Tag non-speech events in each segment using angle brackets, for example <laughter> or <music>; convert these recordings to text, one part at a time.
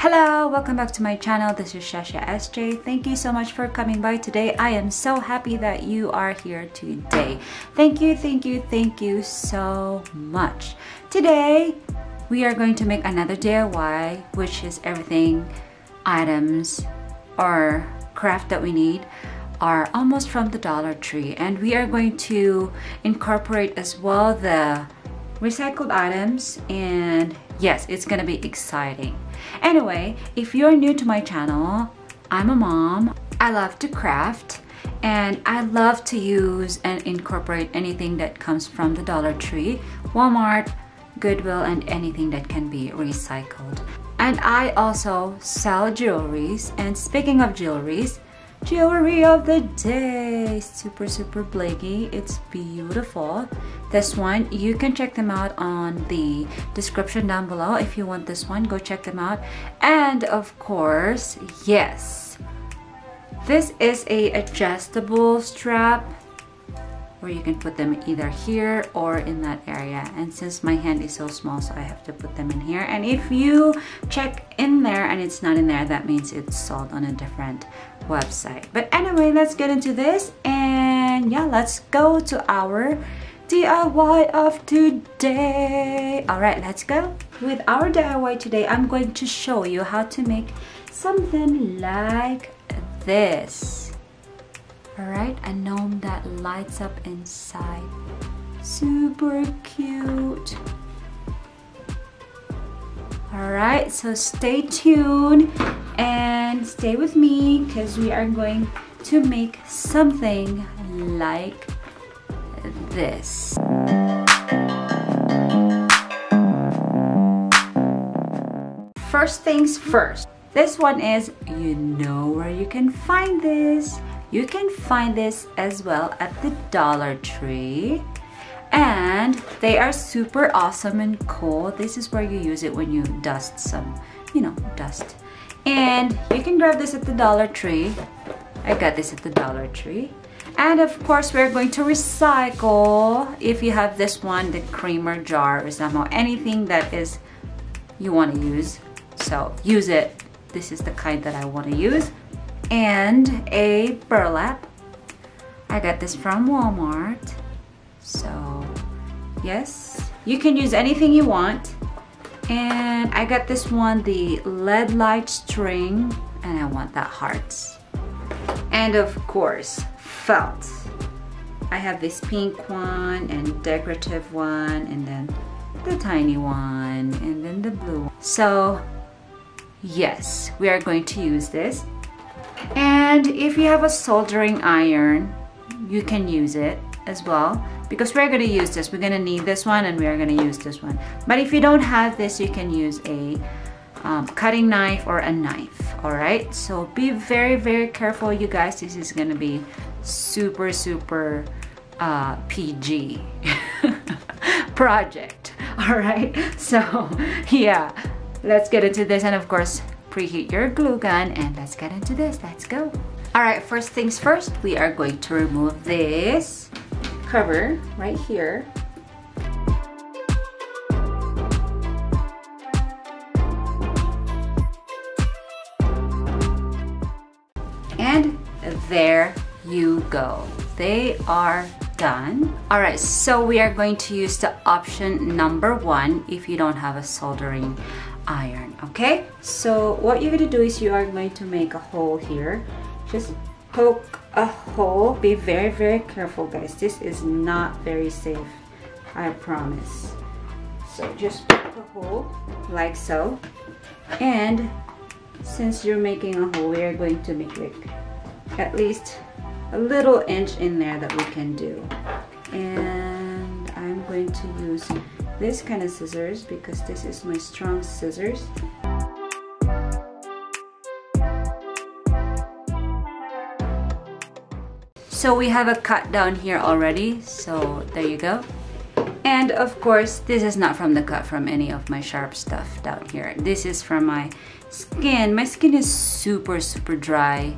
Hello, welcome back to my channel. This is Shasha SJ. Thank you so much for coming by today. I am so happy that you are here today. Thank you, thank you, thank you so much. Today, we are going to make another DIY, which is everything items or craft that we need are almost from the Dollar Tree and we are going to incorporate as well the recycled items and yes it's gonna be exciting. Anyway if you're new to my channel I'm a mom. I love to craft and I love to use and incorporate anything that comes from the Dollar Tree Walmart Goodwill and anything that can be recycled. And I also sell jewelries and speaking of jewelries jewelry of the day. Super super blingy it's beautiful. This one you can check them out on the description down below. If you want this one go check them out. And of course yes. This is a adjustable strap where you can put them either here or in that area. And since my hand is so small so I have to put them in here. And if you check in there and it's not in there that means it's sold on a different website but anyway let's get into this and yeah let's go to our DIY of today alright let's go with our DIY today I'm going to show you how to make something like this Alright, a gnome that lights up inside. Super cute. Alright, so stay tuned and stay with me because we are going to make something like this. First things first, this one is, you know where you can find this. You can find this as well at the Dollar Tree. And they are super awesome and cool. This is where you use it when you dust some, you know, dust. And you can grab this at the Dollar Tree. I got this at the Dollar Tree. And of course, we're going to recycle if you have this one, the creamer jar or somehow anything that is you want to use. So use it. This is the kind that I want to use and a burlap. I got this from Walmart. So yes, you can use anything you want. And I got this one, the LED light string, and I want that hearts. And of course, felt. I have this pink one and decorative one and then the tiny one and then the blue. one. So yes, we are going to use this and if you have a soldering iron, you can use it as well because we're going to use this. We're going to need this one and we're going to use this one. But if you don't have this, you can use a um, cutting knife or a knife. All right. So be very, very careful, you guys. This is going to be super, super uh, PG <laughs> project. <laughs> All right. So yeah, let's get into this. And of course, preheat your glue gun and let's get into this. Let's go. All right, first things first, we are going to remove this cover right here. And there you go. They are done. All right, so we are going to use the option number one if you don't have a soldering iron okay so what you're going to do is you are going to make a hole here just poke a hole be very very careful guys. This is not very safe I promise. So just poke a hole like so. And since you're making a hole we are going to make like at least a little inch in there that we can do. And I'm going to use this kind of scissors because this is my strong scissors. So we have a cut down here already, so there you go. And of course, this is not from the cut from any of my sharp stuff down here. This is from my skin. My skin is super, super dry.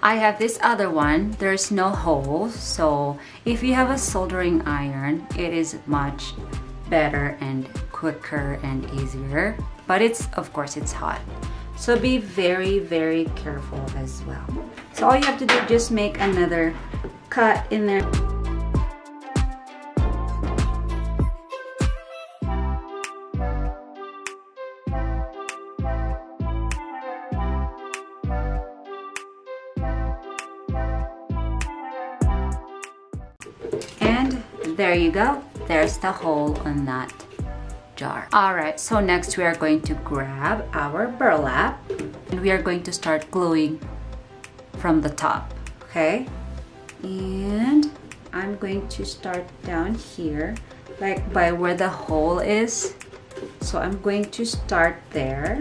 I have this other one. There's no holes. So if you have a soldering iron, it is much better and quicker and easier. but it's of course it's hot so be very very careful as well. So all you have to do just make another cut in there. And there you go. There's the hole on that jar. All right, so next we are going to grab our burlap and we are going to start gluing from the top, okay? And I'm going to start down here, like by where the hole is. So I'm going to start there.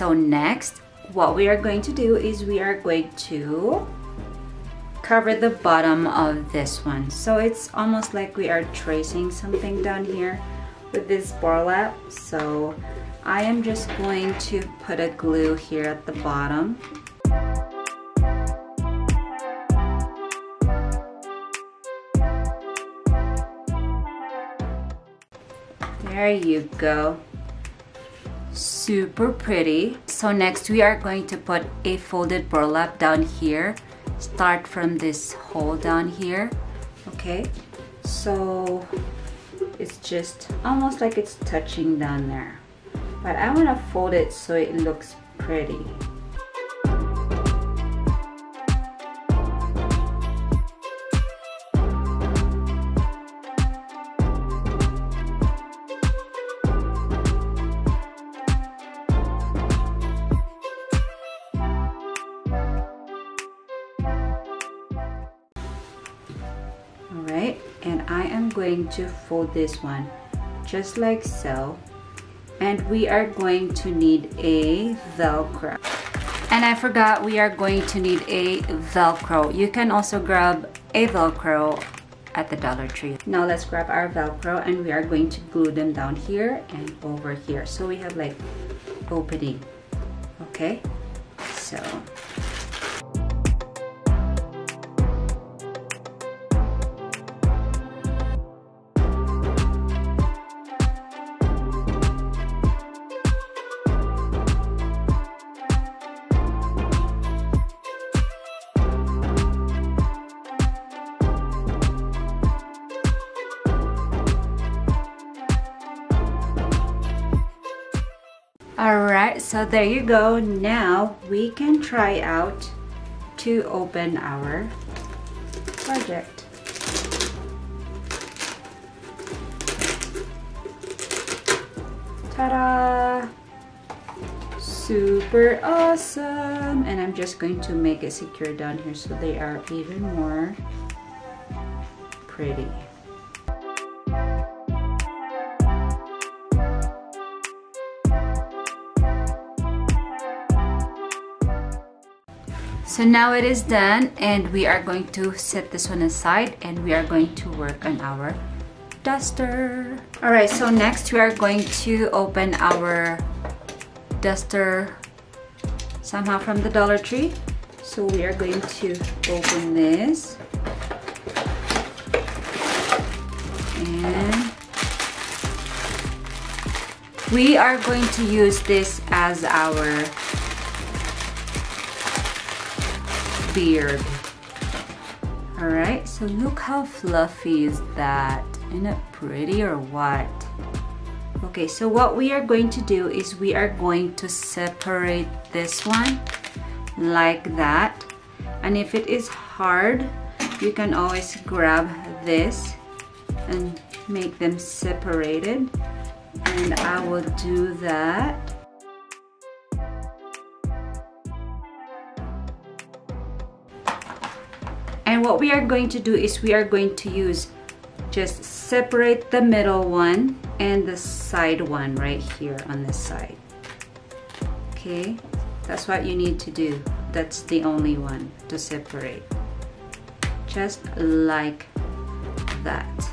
So next, what we are going to do is we are going to cover the bottom of this one. So it's almost like we are tracing something down here with this burlap. So I am just going to put a glue here at the bottom. There you go super pretty. So next we are going to put a folded burlap down here. Start from this hole down here. Okay so it's just almost like it's touching down there. But I want to fold it so it looks pretty all right and I am going to fold this one just like so. And we are going to need a velcro. And I forgot we are going to need a velcro. You can also grab a velcro at the Dollar Tree. Now let's grab our velcro and we are going to glue them down here and over here. So we have like opening. Okay so so there you go. Now we can try out to open our project. Ta-da! Super awesome! And I'm just going to make it secure down here so they are even more pretty. So now it is done and we are going to set this one aside and we are going to work on our duster. Alright, so next we are going to open our duster somehow from the Dollar Tree. So we are going to open this. And we are going to use this as our beard. Alright, so look how fluffy is that. Isn't it pretty or what? Okay, so what we are going to do is we are going to separate this one like that. And if it is hard, you can always grab this and make them separated. And I will do that. And what we are going to do is we are going to use just separate the middle one and the side one right here on this side. Okay? That's what you need to do. That's the only one to separate. Just like that.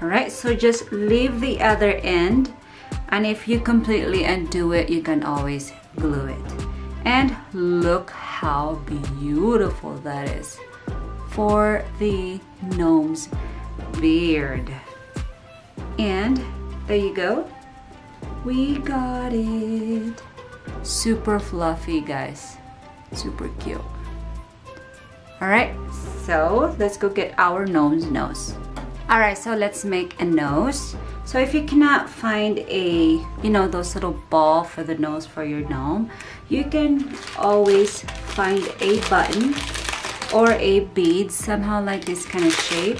Alright so just leave the other end. And if you completely undo it you can always glue it. And look how beautiful that is for the gnome's beard. And there you go. We got it. Super fluffy guys. Super cute. Alright, so let's go get our gnome's nose. Alright, so let's make a nose. So if you cannot find a, you know, those little ball for the nose for your gnome, you can always find a button or a bead, somehow like this kind of shape,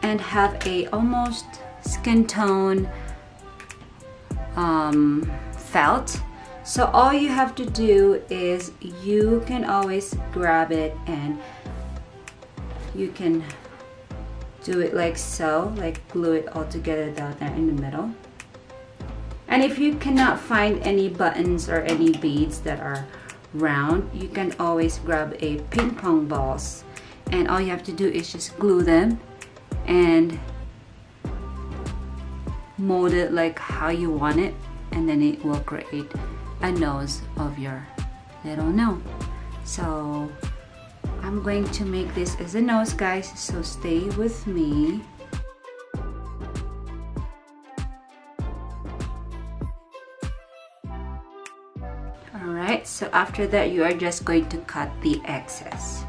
and have a almost skin tone um, felt. So all you have to do is you can always grab it and you can do it like so like glue it all together down there in the middle. And if you cannot find any buttons or any beads that are round you can always grab a ping pong balls. And all you have to do is just glue them and mold it like how you want it and then it will create a nose of your little gnome. So I'm going to make this as a nose guys so stay with me. Alright so after that you are just going to cut the excess.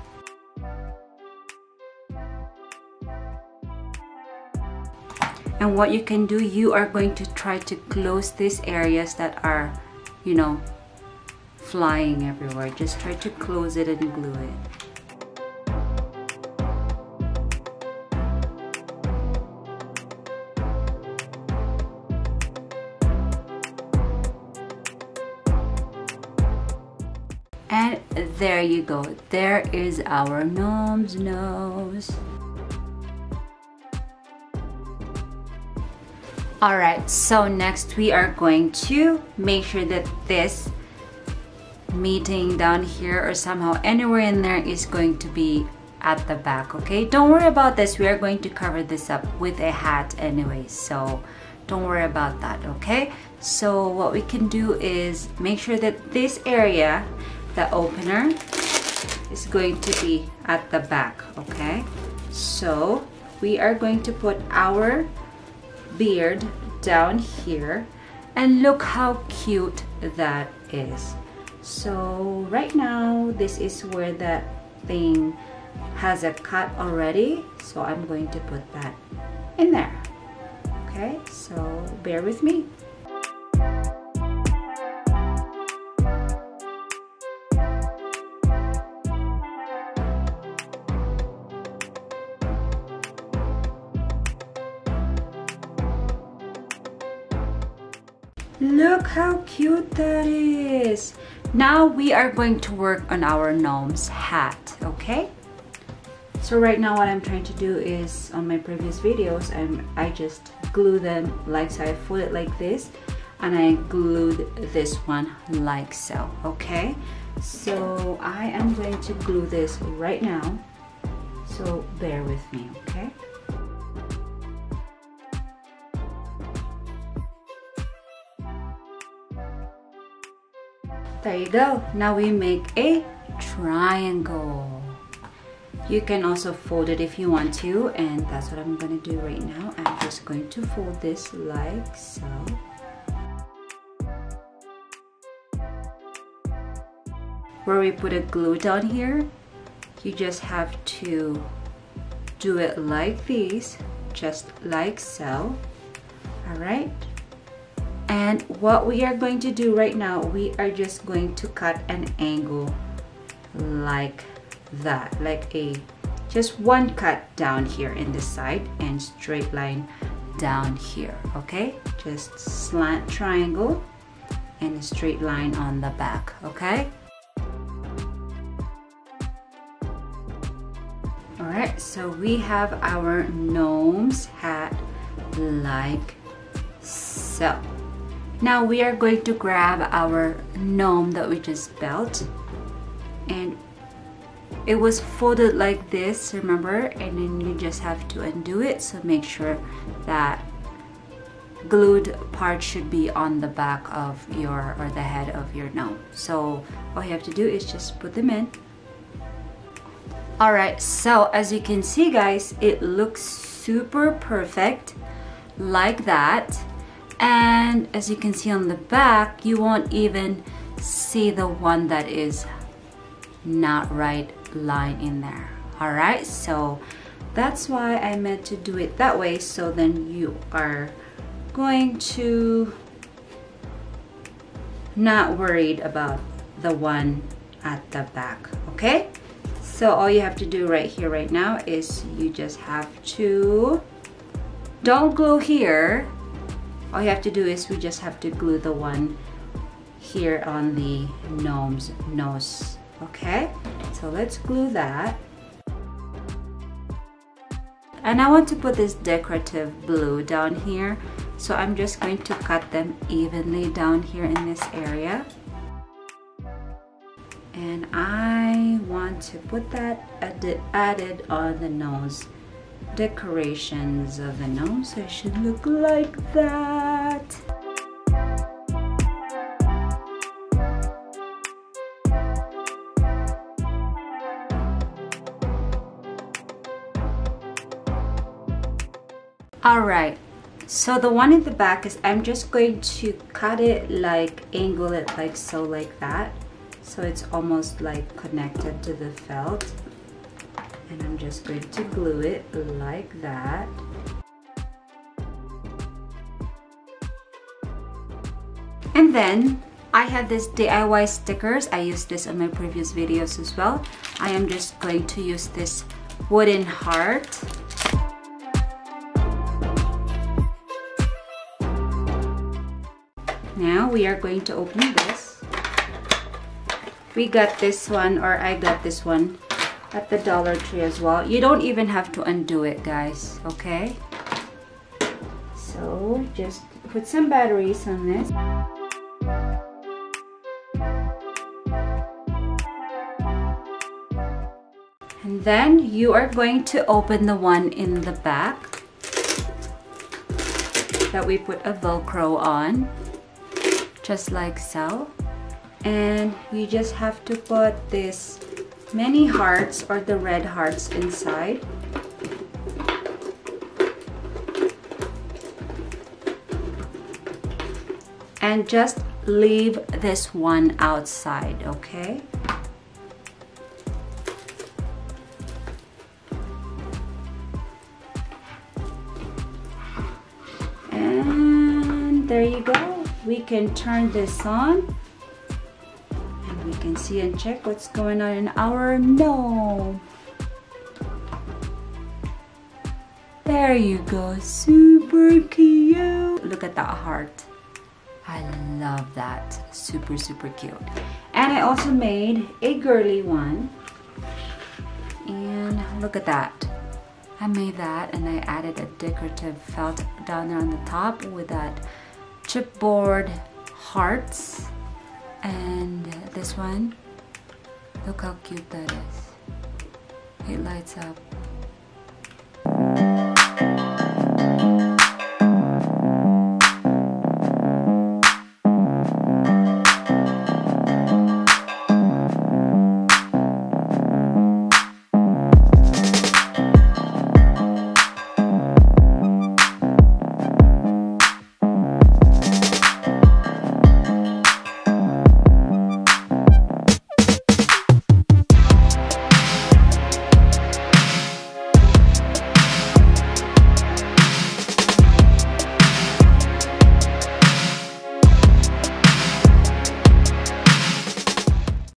And what you can do you are going to try to close these areas that are you know flying everywhere. Just try to close it and glue it And there you go. There is our gnome's nose. Alright, so next we are going to make sure that this meeting down here or somehow anywhere in there is going to be at the back, okay? Don't worry about this. We are going to cover this up with a hat anyway, so don't worry about that, okay? So what we can do is make sure that this area the opener is going to be at the back okay? So we are going to put our beard down here and look how cute that is. So right now this is where that thing has a cut already so I'm going to put that in there okay? So bear with me Look how cute that is. Now we are going to work on our gnome's hat, okay? So right now what I'm trying to do is, on my previous videos, I'm, I just glue them like so. I fold it like this and I glued this one like so, okay? So I am going to glue this right now. So bear with me, okay? There you go. Now we make a triangle. You can also fold it if you want to and that's what I'm going to do right now. I'm just going to fold this like so. Where we put a glue down here, you just have to do it like this, just like so. Alright, and what we are going to do right now we are just going to cut an angle like that like a just one cut down here in the side and straight line down here okay just slant triangle and a straight line on the back okay all right Alright, so we have our gnome's hat like so. Now we are going to grab our gnome that we just built. And it was folded like this remember? And then you just have to undo it so make sure that glued part should be on the back of your or the head of your gnome. So all you have to do is just put them in. All right so as you can see guys it looks super perfect like that and as you can see on the back you won't even see the one that is not right line in there. All right so that's why I meant to do it that way. So then you are going to not worried about the one at the back okay? So all you have to do right here right now is you just have to don't glue here all you have to do is we just have to glue the one here on the gnome's nose okay? So let's glue that. And I want to put this decorative blue down here. So I'm just going to cut them evenly down here in this area. And I want to put that added on the nose decorations of the nose so it should look like that. All right so the one in the back is I'm just going to cut it like angle it like so like that so it's almost like connected to the felt I'm just going to glue it like that. And then I have this DIY stickers. I used this on my previous videos as well. I am just going to use this wooden heart. Now we are going to open this. We got this one or I got this one at the Dollar Tree as well. You don't even have to undo it guys, okay? So just put some batteries on this. And then you are going to open the one in the back that we put a velcro on just like so and you just have to put this many hearts or the red hearts inside. And just leave this one outside okay? And there you go. We can turn this on can see and check what's going on in our gnome. There you go, super cute. Look at that heart. I love that, super, super cute. And I also made a girly one. And look at that. I made that and I added a decorative felt down there on the top with that chipboard hearts and this one look how cute that is. It lights up